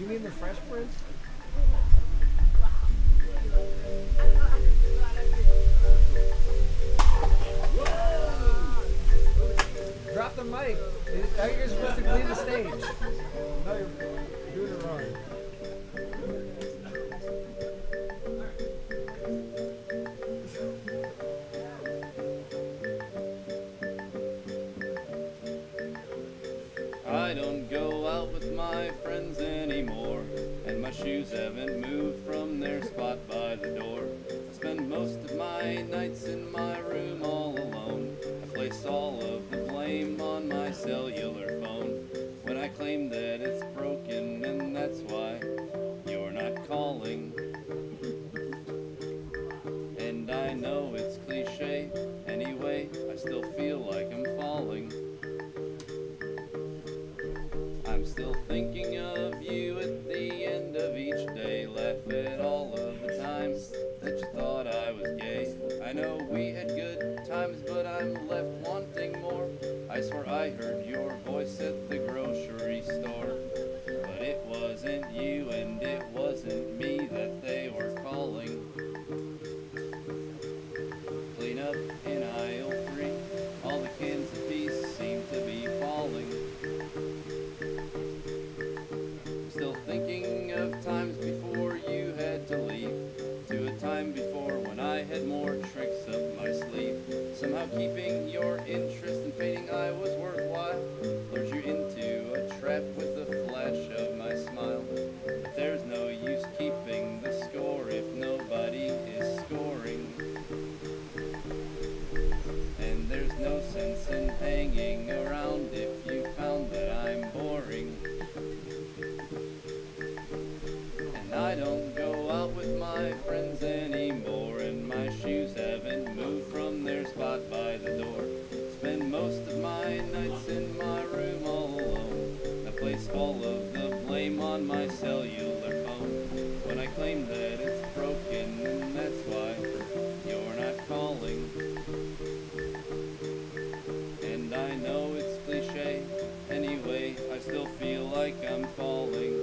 Fresh Prince? Drop the mic. Now you're supposed to clean the stage. I don't go out with my friends anymore, and my shoes haven't moved from their spot by the door. I spend most of my nights in my room all alone. I place all of the blame on my cellular phone when I claim that it's broken, and that's why you're not calling. And I know it's cliche, anyway, I still feel like I'm still thinking of you at the end of each day. Laugh at all of the times that you thought I was gay. I know we had good times, but I'm left wanting more. I swear I heard your voice at the grocery store. But it wasn't you and it wasn't time before when I had more tricks up my sleeve. Somehow keeping your interest and in fading I was worthwhile. Lured you into a trap with a flash of my smile. But there's no use keeping the score if nobody is scoring. And there's no sense in hanging around if you found that I'm boring. And I don't go out with my friends anymore, and my shoes haven't moved from their spot by the door. Spend most of my nights in my room all alone. I place all of the blame on my cellular phone. When I claim that it's broken, and that's why you're not calling. And I know it's cliche, anyway, I still feel like I'm falling.